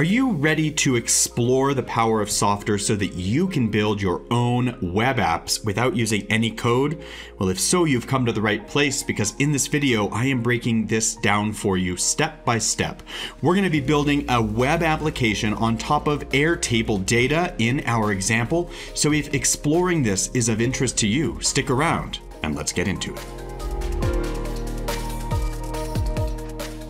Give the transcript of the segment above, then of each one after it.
Are you ready to explore the power of Softr so that you can build your own web apps without using any code? Well, if so, you've come to the right place because in this video, I am breaking this down for you step by step. We're going to be building a web application on top of Airtable data in our example. So if exploring this is of interest to you, stick around and let's get into it.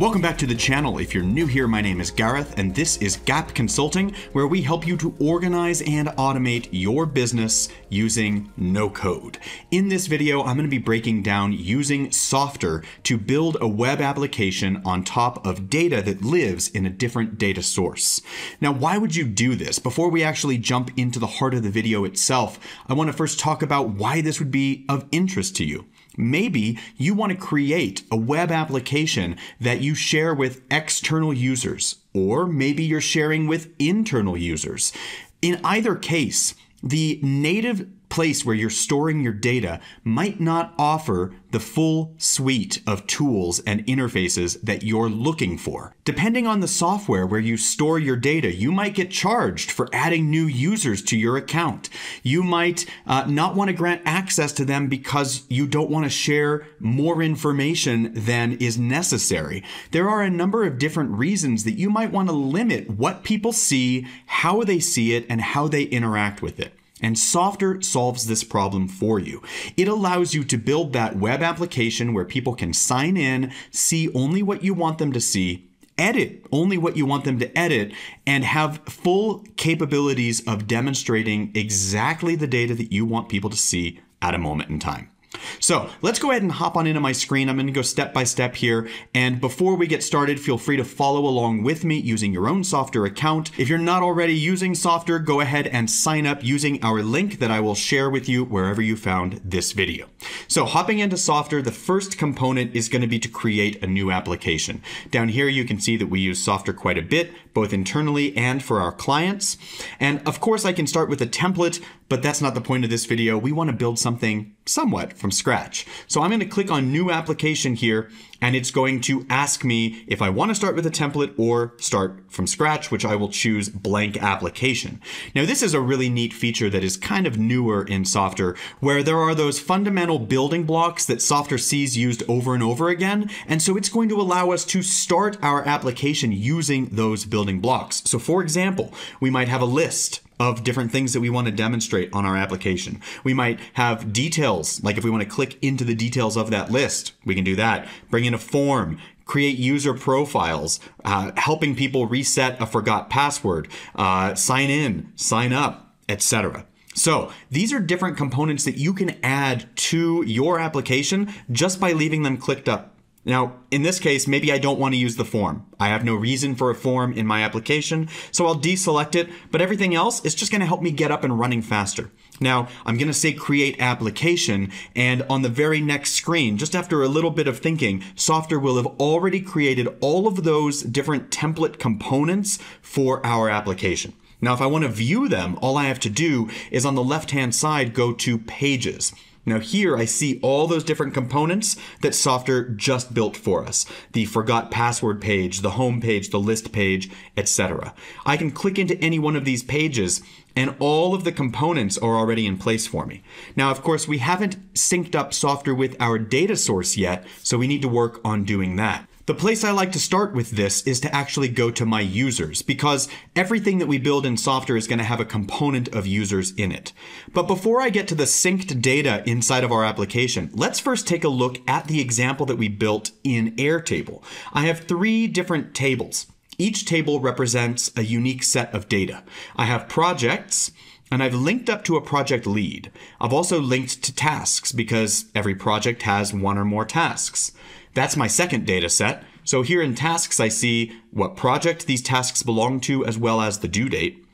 Welcome back to the channel. If you're new here, my name is Gareth, and this is Gap Consulting, where we help you to organize and automate your business using no code. In this video, I'm going to be breaking down using Softr to build a web application on top of data that lives in a different data source. Now, why would you do this? Before we actually jump into the heart of the video itself, I want to first talk about why this would be of interest to you. Maybe you want to create a web application that you share with external users, or maybe you're sharing with internal users. In either case, the native place where you're storing your data might not offer the full suite of tools and interfaces that you're looking for. Depending on the software where you store your data, you might get charged for adding new users to your account. You might uh, not want to grant access to them because you don't want to share more information than is necessary. There are a number of different reasons that you might want to limit what people see, how they see it, and how they interact with it. And Softr solves this problem for you. It allows you to build that web application where people can sign in, see only what you want them to see, edit only what you want them to edit, and have full capabilities of demonstrating exactly the data that you want people to see at a moment in time. So let's go ahead and hop on into my screen. I'm going to go step by step here. And before we get started, feel free to follow along with me using your own Softr account. If you're not already using Softr, go ahead and sign up using our link that I will share with you wherever you found this video. So hopping into Softr, the first component is going to be to create a new application. Down here, you can see that we use Softr quite a bit, both internally and for our clients. And of course, I can start with a template, but that's not the point of this video. We want to build something somewhat from scratch. So I'm going to click on new application here and it's going to ask me if I want to start with a template or start from scratch, which I will choose blank application. Now this is a really neat feature that is kind of newer in Softr where there are those fundamental building blocks that Softr sees used over and over again. And so it's going to allow us to start our application using those building blocks. So for example, we might have a list of different things that we want to demonstrate on our application. We might have details, like if we want to click into the details of that list, we can do that. Bring in a form, create user profiles, uh, helping people reset a forgot password, uh, sign in, sign up, etc. So these are different components that you can add to your application just by leaving them clicked up now, in this case, maybe I don't want to use the form. I have no reason for a form in my application, so I'll deselect it, but everything else is just going to help me get up and running faster. Now, I'm going to say create application, and on the very next screen, just after a little bit of thinking, Softr will have already created all of those different template components for our application. Now, if I want to view them, all I have to do is on the left-hand side, go to Pages. Now here I see all those different components that Softr just built for us. The forgot password page, the home page, the list page, etc. I can click into any one of these pages and all of the components are already in place for me. Now, of course, we haven't synced up Softr with our data source yet, so we need to work on doing that. The place I like to start with this is to actually go to my users because everything that we build in software is going to have a component of users in it. But before I get to the synced data inside of our application, let's first take a look at the example that we built in Airtable. I have three different tables. Each table represents a unique set of data. I have projects, and I've linked up to a project lead. I've also linked to tasks because every project has one or more tasks. That's my second data set. So here in tasks, I see what project these tasks belong to as well as the due date.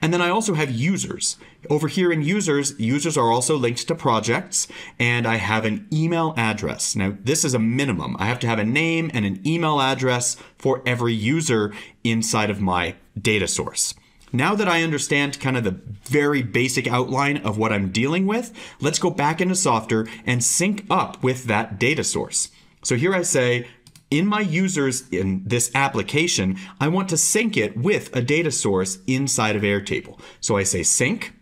And then I also have users. Over here in users, users are also linked to projects, and I have an email address. Now, this is a minimum. I have to have a name and an email address for every user inside of my data source. Now that I understand kind of the very basic outline of what I'm dealing with, let's go back into Softr and sync up with that data source. So here I say in my users in this application, I want to sync it with a data source inside of Airtable. So I say sync.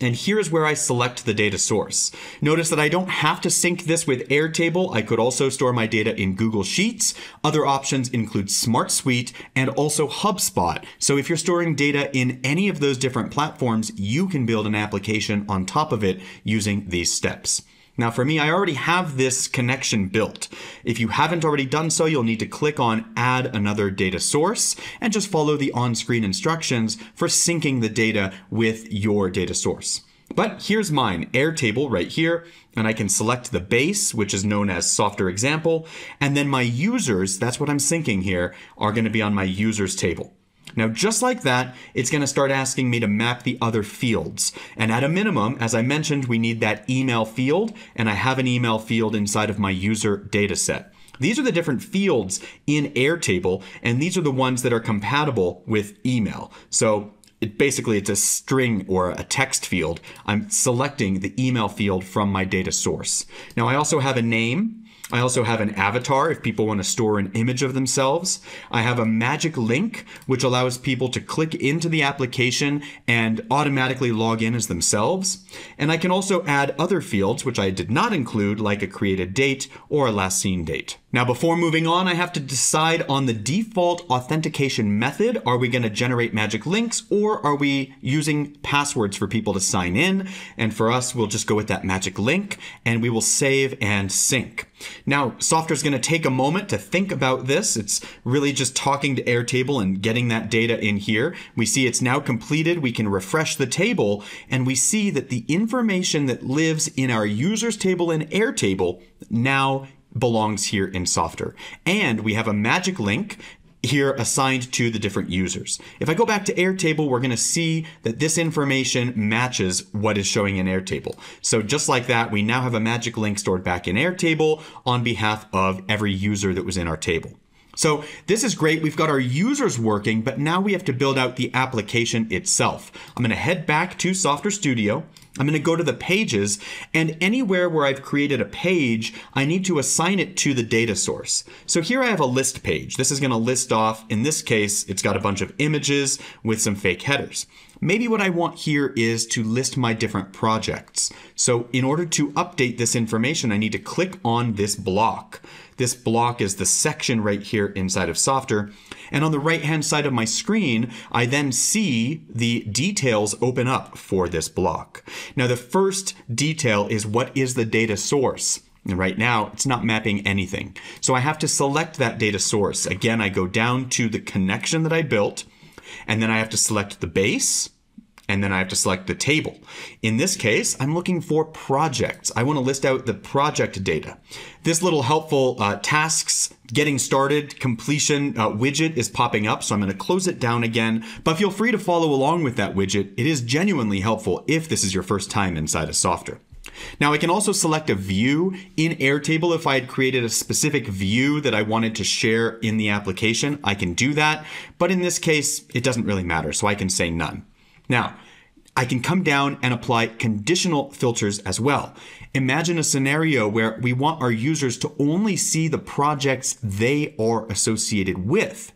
And here's where I select the data source. Notice that I don't have to sync this with Airtable. I could also store my data in Google Sheets. Other options include SmartSuite and also HubSpot. So if you're storing data in any of those different platforms, you can build an application on top of it using these steps. Now for me, I already have this connection built. If you haven't already done so, you'll need to click on add another data source and just follow the on-screen instructions for syncing the data with your data source. But here's mine, Airtable right here, and I can select the base, which is known as Softr Example, and then my users, that's what I'm syncing here, are gonna be on my users table. Now, just like that, it's going to start asking me to map the other fields. And at a minimum, as I mentioned, we need that email field, and I have an email field inside of my user data set. These are the different fields in Airtable, and these are the ones that are compatible with email. So it basically it's a string or a text field. I'm selecting the email field from my data source. Now I also have a name I also have an avatar if people want to store an image of themselves. I have a magic link, which allows people to click into the application and automatically log in as themselves. And I can also add other fields, which I did not include, like a created date or a last seen date. Now, before moving on, I have to decide on the default authentication method. Are we going to generate magic links or are we using passwords for people to sign in? And for us, we'll just go with that magic link and we will save and sync. Now, Softr is going to take a moment to think about this. It's really just talking to Airtable and getting that data in here. We see it's now completed. We can refresh the table and we see that the information that lives in our users table in Airtable now belongs here in Softr. And we have a magic link here assigned to the different users. If I go back to Airtable, we're going to see that this information matches what is showing in Airtable. So just like that, we now have a magic link stored back in Airtable on behalf of every user that was in our table. So this is great. We've got our users working, but now we have to build out the application itself. I'm going to head back to Softr Studio. I'm going to go to the pages and anywhere where I've created a page, I need to assign it to the data source. So here I have a list page. This is going to list off, in this case, it's got a bunch of images with some fake headers. Maybe what I want here is to list my different projects. So in order to update this information, I need to click on this block. This block is the section right here inside of Softr. And on the right hand side of my screen, I then see the details open up for this block. Now the first detail is what is the data source? And right now, it's not mapping anything. So I have to select that data source. Again, I go down to the connection that I built, and then I have to select the base, and then I have to select the table. In this case, I'm looking for projects. I want to list out the project data. This little helpful uh, tasks, getting started, completion uh, widget is popping up, so I'm going to close it down again, but feel free to follow along with that widget. It is genuinely helpful if this is your first time inside a Softr. Now I can also select a view in Airtable if I had created a specific view that I wanted to share in the application, I can do that. But in this case, it doesn't really matter, so I can say none. Now, I can come down and apply conditional filters as well. Imagine a scenario where we want our users to only see the projects they are associated with.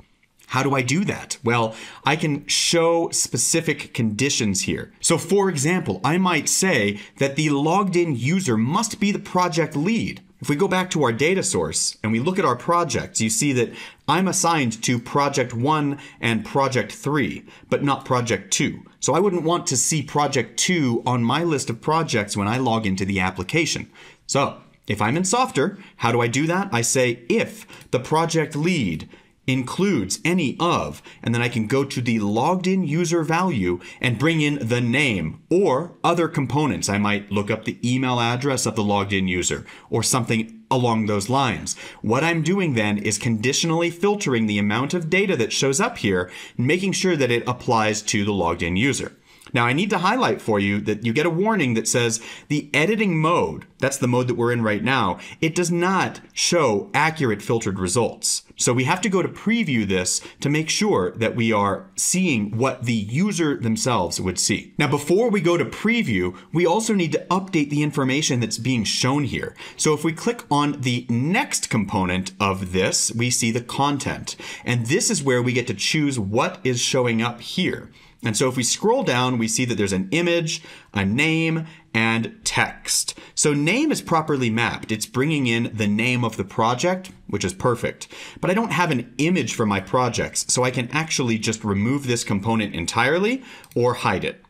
How do I do that? Well, I can show specific conditions here. So for example, I might say that the logged in user must be the project lead. If we go back to our data source and we look at our projects, you see that I'm assigned to project one and project three, but not project two. So I wouldn't want to see project two on my list of projects when I log into the application. So if I'm in Softr, how do I do that? I say if the project lead includes any of, and then I can go to the logged in user value and bring in the name or other components. I might look up the email address of the logged in user or something along those lines. What I'm doing then is conditionally filtering the amount of data that shows up here, making sure that it applies to the logged in user. Now I need to highlight for you that you get a warning that says the editing mode that's the mode that we're in right now, it does not show accurate filtered results. So we have to go to preview this to make sure that we are seeing what the user themselves would see. Now, before we go to preview, we also need to update the information that's being shown here. So if we click on the next component of this, we see the content. And this is where we get to choose what is showing up here. And so if we scroll down, we see that there's an image, a name, and text. So name is properly mapped. It's bringing in the name of the project, which is perfect. But I don't have an image for my projects, so I can actually just remove this component entirely or hide it.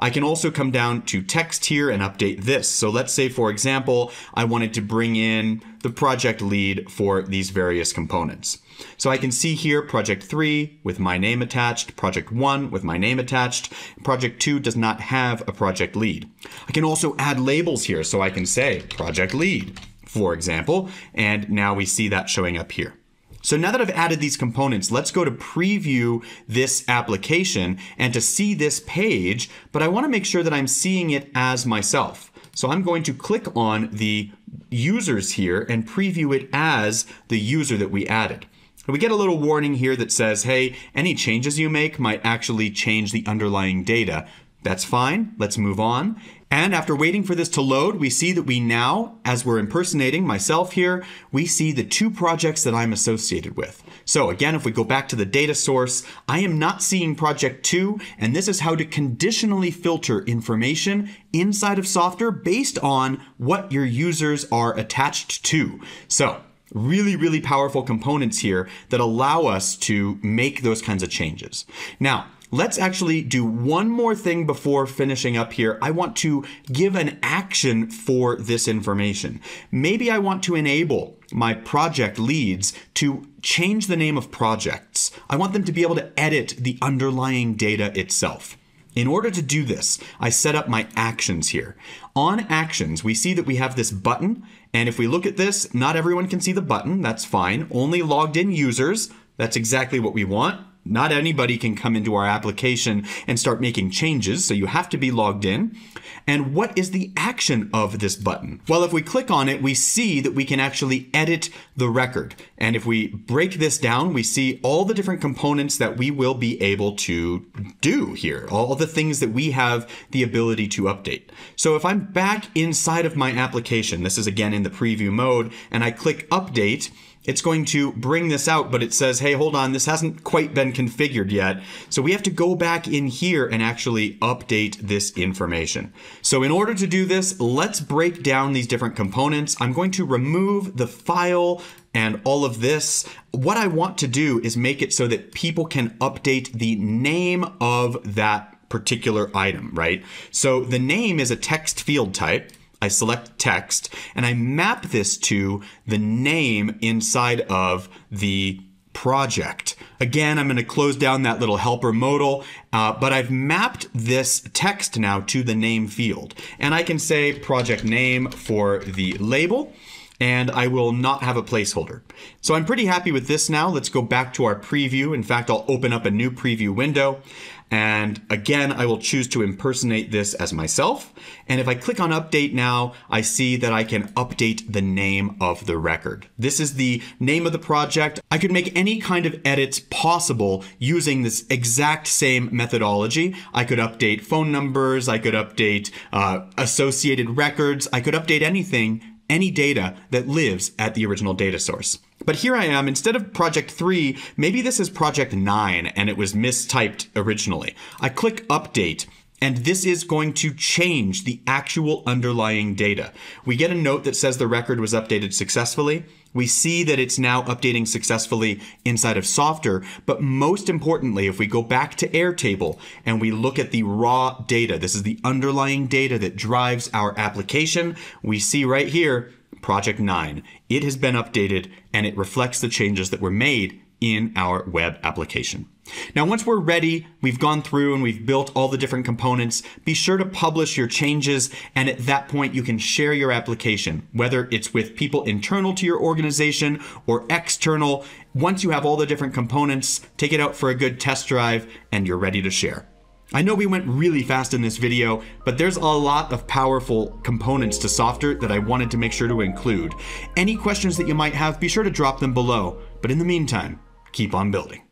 I can also come down to text here and update this. So let's say, for example, I wanted to bring in the project lead for these various components. So I can see here project 3 with my name attached, project 1 with my name attached, project 2 does not have a project lead. I can also add labels here so I can say project lead, for example, and now we see that showing up here. So now that I've added these components, let's go to preview this application and to see this page, but I wanna make sure that I'm seeing it as myself. So I'm going to click on the users here and preview it as the user that we added. We get a little warning here that says, hey, any changes you make might actually change the underlying data. That's fine, let's move on. And after waiting for this to load, we see that we now, as we're impersonating myself here, we see the two projects that I'm associated with. So again, if we go back to the data source, I am not seeing project two, and this is how to conditionally filter information inside of software based on what your users are attached to. So really, really powerful components here that allow us to make those kinds of changes. Now, Let's actually do one more thing before finishing up here. I want to give an action for this information. Maybe I want to enable my project leads to change the name of projects. I want them to be able to edit the underlying data itself. In order to do this, I set up my actions here. On actions, we see that we have this button, and if we look at this, not everyone can see the button, that's fine. Only logged in users, that's exactly what we want. Not anybody can come into our application and start making changes, so you have to be logged in. And what is the action of this button? Well, if we click on it, we see that we can actually edit the record. And if we break this down, we see all the different components that we will be able to do here, all the things that we have the ability to update. So if I'm back inside of my application, this is again in the preview mode, and I click update, it's going to bring this out, but it says, hey, hold on, this hasn't quite been configured yet. So we have to go back in here and actually update this information. So in order to do this, let's break down these different components. I'm going to remove the file and all of this. What I want to do is make it so that people can update the name of that particular item, right? So the name is a text field type. I select text, and I map this to the name inside of the project. Again, I'm going to close down that little helper modal, uh, but I've mapped this text now to the name field. And I can say project name for the label and I will not have a placeholder. So I'm pretty happy with this now. Let's go back to our preview. In fact, I'll open up a new preview window. And again, I will choose to impersonate this as myself. And if I click on update now, I see that I can update the name of the record. This is the name of the project. I could make any kind of edits possible using this exact same methodology. I could update phone numbers. I could update uh, associated records. I could update anything any data that lives at the original data source. But here I am, instead of project 3, maybe this is project 9 and it was mistyped originally. I click update and this is going to change the actual underlying data. We get a note that says the record was updated successfully. We see that it's now updating successfully inside of Softr, but most importantly, if we go back to Airtable and we look at the raw data, this is the underlying data that drives our application, we see right here, Project 9. It has been updated and it reflects the changes that were made in our web application. Now, once we're ready, we've gone through and we've built all the different components, be sure to publish your changes. And at that point, you can share your application, whether it's with people internal to your organization or external. Once you have all the different components, take it out for a good test drive and you're ready to share. I know we went really fast in this video, but there's a lot of powerful components to Softr that I wanted to make sure to include. Any questions that you might have, be sure to drop them below. But in the meantime, keep on building.